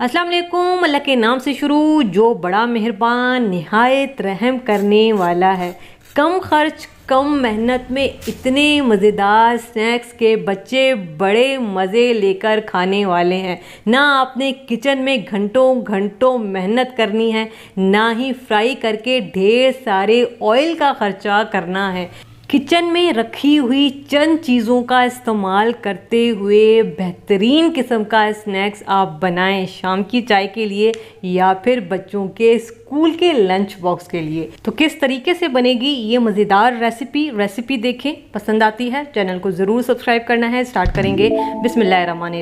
वालेकुम अल्लाह के नाम से शुरू, जो बड़ा मेहरबान, नहायत रहम करने वाला है। कम खर्च, कम मेहनत में इतने मज़ेदार स्नैक्स के बच्चे बड़े मज़े लेकर खाने वाले हैं। ना आपने किचन में घंटों घंटों मेहनत करनी है, ना ही फ्राई करके ढेर सारे ऑयल का खर्चा करना है। किचन में रखी हुई चंद चीज़ों का इस्तेमाल करते हुए बेहतरीन किस्म का स्नैक्स आप बनाएँ शाम की चाय के लिए या फिर बच्चों के स्कूल के लंच बॉक्स के लिए। तो किस तरीके से बनेगी ये मज़ेदार रेसिपी? रेसिपी देखें, पसंद आती है, चैनल को ज़रूर सब्सक्राइब करना है। स्टार्ट करेंगे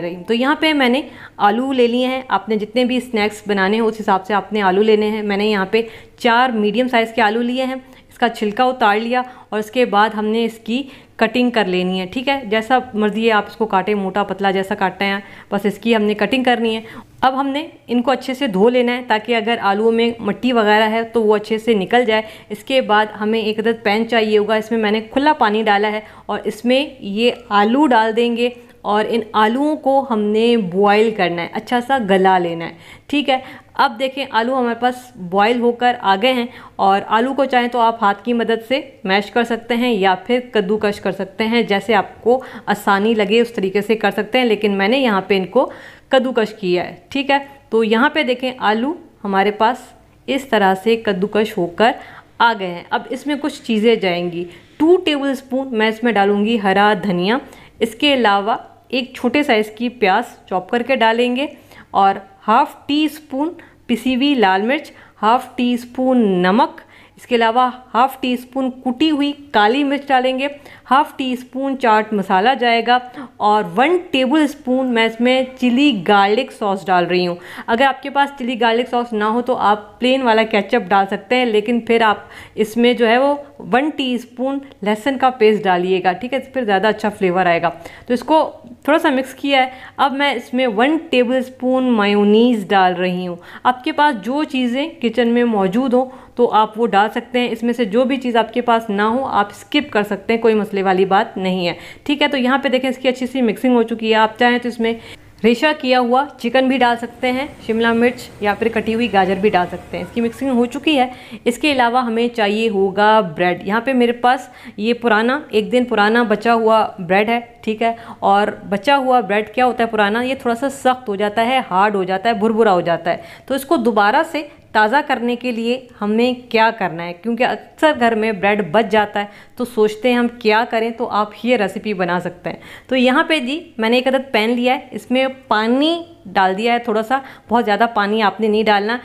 रहीम तो यहाँ पर मैंने आलू ले लिए हैं। आपने जितने भी स्नैक्स बनाने हैं, उस हिसाब से आपने आलू लेने हैं। मैंने यहाँ पर चार मीडियम साइज़ के आलू लिए हैं। इसका छिलका उतार लिया और इसके बाद हमने इसकी कटिंग कर लेनी है, ठीक है? जैसा मर्ज़ी है, आप इसको काटें, मोटा पतला जैसा काटते हैं, बस इसकी हमने कटिंग करनी है। अब हमने इनको अच्छे से धो लेना है ताकि अगर आलूओं में मट्टी वगैरह है तो वो अच्छे से निकल जाए। इसके बाद हमें एक अदद पैन चाहिए होगा, इसमें मैंने खुला पानी डाला है और इसमें ये आलू डाल देंगे। और इन आलूओं को हमने बॉईल करना है। अच्छा सा गला लेना है। ठीक है? अब देखें, आलू हमारे पास बॉयल होकर आ गए हैं और आलू को चाहें तो आप हाथ की मदद से मैश कर सकते हैं या फिर कद्दूकश कर सकते हैं, जैसे आपको आसानी लगे उस तरीके से कर सकते हैं, लेकिन मैंने यहाँ पे इनको कद्दूकश किया है। ठीक है? तो यहाँ पे देखें, आलू हमारे पास इस तरह से कद्दूकश होकर आ गए हैं। अब इसमें कुछ चीज़ें जाएँगी। टू टेबल स्पून मैं इसमें डालूँगी हरा धनिया। इसके अलावा एक छोटे साइज़ की प्याज चॉप करके डालेंगे और हाफ़ टी स्पून पिसी हुई लाल मिर्च हाफ़ टी स्पून नमक, इसके अलावा हाफ़ टी स्पून कुटी हुई काली मिर्च डालेंगे half teaspoon chaat masala जाएगा और वन टेबल स्पून मैं इसमें चिली गार्लिक सॉस डाल रही हूँ। अगर आपके पास चिली गार्लिक सॉस ना हो तो आप प्लेन वाला केचप डाल सकते हैं, लेकिन फिर आप इसमें जो है वो वन टी स्पून लहसुन का पेस्ट डालिएगा, ठीक है? फिर ज़्यादा अच्छा फ्लेवर आएगा। तो इसको थोड़ा सा मिक्स किया है। अब मैं इसमें वन टेबल स्पून मायोनीज़ डाल रही हूँ। आपके पास जो चीज़ें किचन में मौजूद हों तो आप वो डाल सकते हैं। इसमें से जो भी चीज़ आपके पास ना हो, आप स्किप कर सकते हैं। कोई मसले वाली बात नहीं है। ठीक है तो यहाँ पे देखें, इसकी अच्छी सी मिक्सिंग हो चुकी है। आप चाहें तो इसमें रेशा किया हुआ चिकन भी डाल सकते हैं, शिमला मिर्च या फिर कटी हुई गाजर भी डाल सकते हैं। इसकी मिक्सिंग हो चुकी है। इसके अलावा हमें चाहिए होगा ब्रेड यहाँ पे मेरे पास ये पुराना, एक दिन पुराना बचा हुआ ब्रेड है, ठीक है? और बचा हुआ ब्रेड क्या होता है पुराना? ये थोड़ा सा सख्त हो जाता है हार्ड हो जाता है, भुरभुरा हो जाता है। तो इसको दोबारा से ताज़ा करने के लिए हमें क्या करना है? क्योंकि अक्सर घर में ब्रेड बच जाता है तो सोचते हैं हम क्या करें तो आप ये रेसिपी बना सकते हैं। तो यहाँ पे जी, मैंने एक अदद पैन लिया है। इसमें पानी डाल दिया है थोड़ा सा बहुत ज़्यादा पानी आपने नहीं डालना।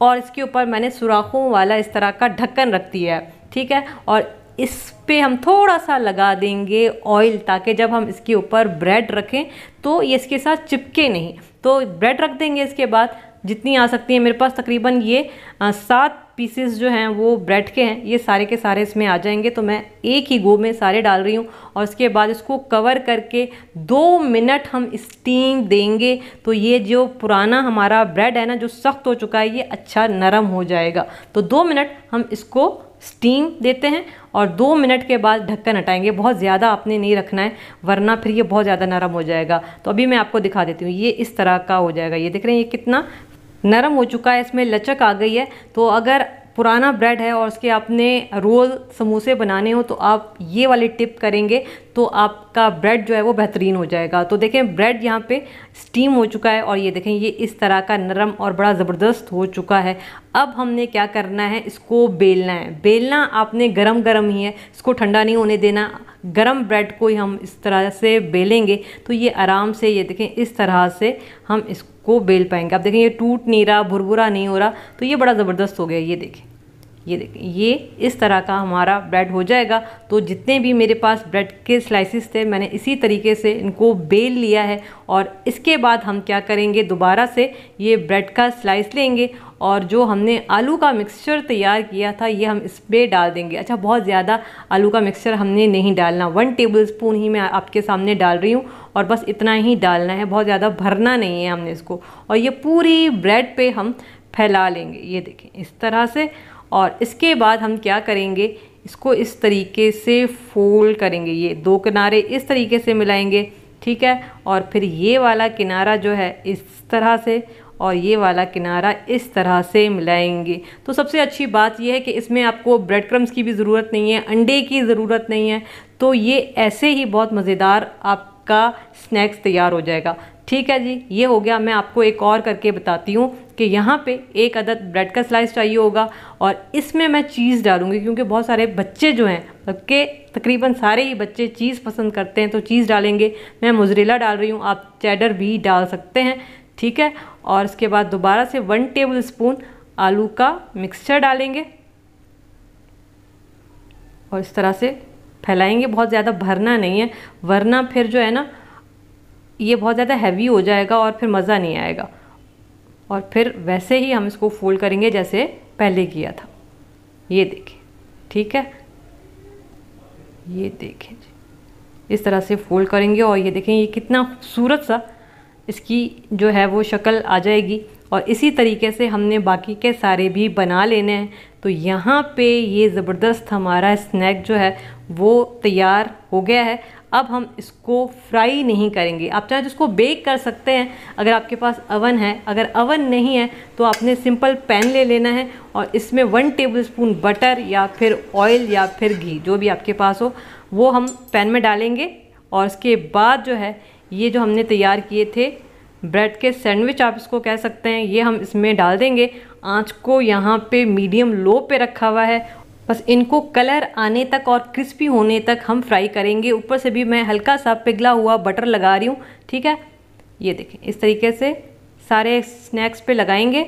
और इसके ऊपर मैंने सुराखों वाला इस तरह का ढक्कन रख दिया है, ठीक है? और इस पे हम थोड़ा सा लगा देंगे ऑयल ताकि जब हम इसके ऊपर ब्रेड रखें तो ये इसके साथ चिपके नहीं। तो ब्रेड रख देंगे इसके बाद जितनी आ सकती है, मेरे पास तकरीबन ये सात पीसेस जो हैं, वो ब्रेड के हैं। ये सारे के सारे इसमें आ जाएँगे तो मैं एक ही गो में सारे डाल रही हूँ और उसके बाद इसको कवर करके दो मिनट हम स्टीम देंगे। तो ये जो पुराना हमारा ब्रेड है ना, जो सख्त हो चुका है, ये अच्छा नरम हो जाएगा। तो दो मिनट हम इसको स्टीम देते हैं और दो मिनट के बाद ढक्कन हटाएँगे। बहुत ज़्यादा आपने नहीं रखना है, वरना फिर ये बहुत ज़्यादा नरम हो जाएगा। तो अभी मैं आपको दिखा देती हूँ, ये इस तरह का हो जाएगा। ये देख रहे हैं, ये कितना नरम हो चुका है, इसमें लचक आ गई है। तो अगर पुराना ब्रेड है और उसके आपने रोल समोसे बनाने हो तो आप ये वाली टिप करेंगे तो आपका ब्रेड जो है वो बेहतरीन हो जाएगा। तो देखें ब्रेड यहाँ पे स्टीम हो चुका है और ये देखें, ये इस तरह का नरम और बड़ा ज़बरदस्त हो चुका है। अब हमने क्या करना है, इसको बेलना है। बेलना आपने गरम गरम ही है, इसको ठंडा नहीं होने देना। गरम ब्रेड को ही हम इस तरह से बेलेंगे तो ये आराम से ये देखें, इस तरह से हम इसको बेल पाएँगे। अब देखें, ये टूट नहीं रहा, भुरभुरा नहीं हो रहा तो ये बड़ा ज़बरदस्त हो गया, ये देखें। ये ये इस तरह का हमारा ब्रेड हो जाएगा। तो जितने भी मेरे पास ब्रेड के स्लाइसिस थे, मैंने इसी तरीके से इनको बेल लिया है और इसके बाद हम क्या करेंगे? दोबारा से ये ब्रेड का स्लाइस लेंगे और जो हमने आलू का मिक्सचर तैयार किया था, ये हम इस पर डाल देंगे। अच्छा बहुत ज़्यादा आलू का मिक्सचर हमने नहीं डालना। वन टेबल स्पून ही मैं आपके सामने डाल रही हूँ और बस इतना ही डालना है। बहुत ज़्यादा भरना नहीं है हमने इसको। और ये पूरी ब्रेड पे हम फैला लेंगे। ये देखें, इस तरह से और इसके बाद हम क्या करेंगे? इसको इस तरीके से फोल्ड करेंगे। ये दो किनारे इस तरीके से मिलाएँगे, ठीक है? और फिर ये वाला किनारा जो है इस तरह से और ये वाला किनारा इस तरह से मिलाएँगे। तो सबसे अच्छी बात यह है कि इसमें आपको ब्रेड क्रम्स की भी ज़रूरत नहीं है, अंडे की ज़रूरत नहीं है। तो ये ऐसे ही बहुत मज़ेदार आपका स्नैक्स तैयार हो जाएगा। ठीक है जी, ये हो गया। मैं आपको एक और करके बताती हूँ कि यहाँ पे एक अदद ब्रेड का स्लाइस चाहिए होगा और इसमें मैं चीज़ डालूँगी क्योंकि बहुत सारे बच्चे जो हैं के तकरीबन सारे ही बच्चे चीज़ पसंद करते हैं तो चीज़ डालेंगे। मैं मुजरेला डाल रही हूँ, आप चैडर भी डाल सकते हैं, ठीक है? और इसके बाद दोबारा से वन टेबल स्पून आलू का मिक्सचर डालेंगे। और इस तरह से फैलाएँगे। बहुत ज़्यादा भरना नहीं है, वरना फिर जो है ना ये बहुत ज़्यादा हैवी हो जाएगा और फिर मज़ा नहीं आएगा। और फिर वैसे ही हम इसको फोल्ड करेंगे जैसे पहले किया था। ये देखें, ठीक है? ये देखें जी। इस तरह से फोल्ड करेंगे और ये देखें, ये कितना खूबसूरत सा इसकी जो है वो शक्ल आ जाएगी। और इसी तरीके से हमने बाकी के सारे भी बना लेने हैं। तो यहाँ पे ये ज़बरदस्त हमारा स्नैक जो है वो तैयार हो गया है। अब हम इसको फ्राई नहीं करेंगे। आप चाहे इसको बेक कर सकते हैं, अगर आपके पास अवन है, अगर अवन नहीं है तो आपने सिंपल पैन ले लेना है और इसमें वन टेबल स्पून बटर या फिर ऑयल या फिर घी, जो भी आपके पास हो, वो हम पैन में डालेंगे और उसके बाद जो है, ये जो हमने तैयार किए थे ब्रेड के सैंडविच आप इसको कह सकते हैं, ये हम इसमें डाल देंगे। आँच को यहाँ पे मीडियम लो पे रखा हुआ है बस इनको कलर आने तक और क्रिस्पी होने तक हम फ्राई करेंगे। ऊपर से भी मैं हल्का सा पिघला हुआ बटर लगा रही हूँ, ठीक है? ये देखें, इस तरीके से सारे स्नैक्स पे लगाएँगे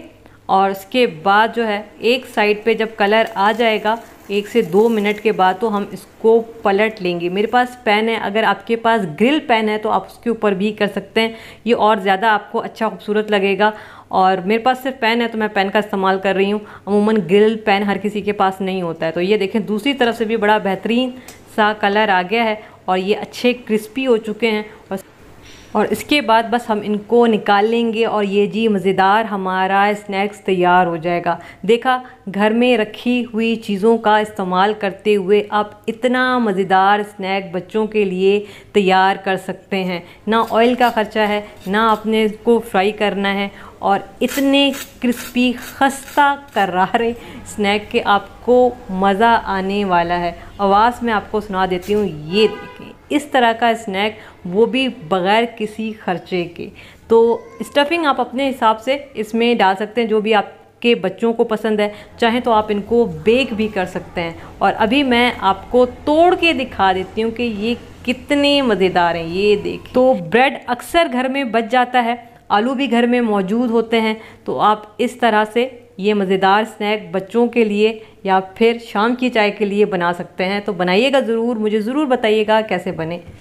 और उसके बाद जो है, एक साइड पे जब कलर आ जाएगा, एक से दो मिनट के बाद तो हम इसको पलट लेंगे। मेरे पास पैन है, अगर आपके पास ग्रिल पैन है तो आप उसके ऊपर भी कर सकते हैं। ये और ज़्यादा आपको अच्छा खूबसूरत लगेगा। और मेरे पास सिर्फ़ पेन है तो मैं पेन का इस्तेमाल कर रही हूँ। अमूमन ग्रिल पेन हर किसी के पास नहीं होता है। तो ये देखें, दूसरी तरफ़ से भी बड़ा बेहतरीन सा कलर आ गया है और ये अच्छे क्रिस्पी हो चुके हैं और और इसके बाद बस हम इनको निकाल लेंगे और ये जी मज़ेदार हमारा स्नैक्स तैयार हो जाएगा। देखा, घर में रखी हुई चीज़ों का इस्तेमाल करते हुए आप इतना मज़ेदार स्नैक बच्चों के लिए तैयार कर सकते हैं। ना ऑयल का ख़र्चा है, ना अपने इसको फ्राई करना है और इतने क्रिस्पी, खस्ता करारे स्नैक के आपको मज़ा आने वाला है। आवाज़ में आपको सुना देती हूँ, ये देखें। इस तरह का स्नैक वो भी बग़ैर किसी ख़र्चे के। तो स्टफिंग आप अपने हिसाब से इसमें डाल सकते हैं, जो भी आपके बच्चों को पसंद है। चाहे तो आप इनको बेक भी कर सकते हैं। और अभी मैं आपको तोड़ के दिखा देती हूँ कि ये कितने मज़ेदार हैं, ये देख तो ब्रेड अक्सर घर में बच जाता है, आलू भी घर में मौजूद होते हैं। तो आप इस तरह से ये मज़ेदार स्नैक बच्चों के लिए या फिर शाम की चाय के लिए बना सकते हैं। तो बनाइएगा ज़रूर, मुझे ज़रूर बताइएगा कैसे बने।